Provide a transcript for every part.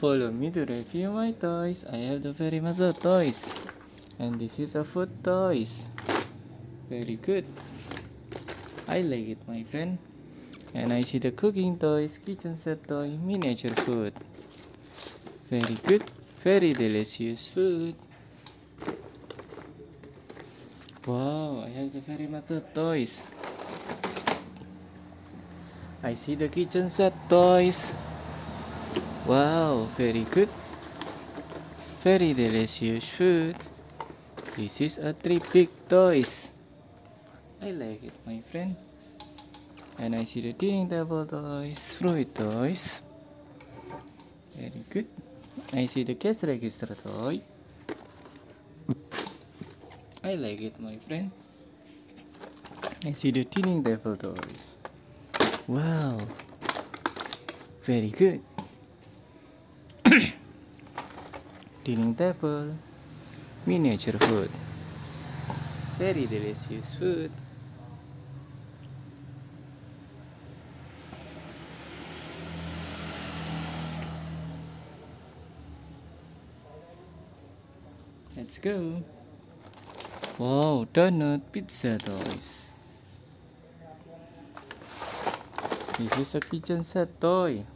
Follow me to review my toys. I have the very Mazda toys. And this is a food toys. Very good. I like it, my friend. And I see the cooking toys, kitchen set toy, miniature food. Very good. Very delicious food. Wow, I have the very Mazda toys. I see the kitchen set toys. Wow, very good. Very delicious food. This is a three big toys. I like it, my friend. And I see the dining table toys, fruit toys. Very good. I see the cash register toy. I like it, my friend. I see the dining table toys. Wow. Very good. Dining table. Miniature food. Very delicious food. Let's go. Wow, donut pizza toys. This is a kitchen set toy.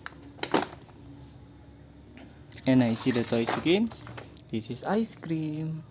And I see the toys again. This is ice cream.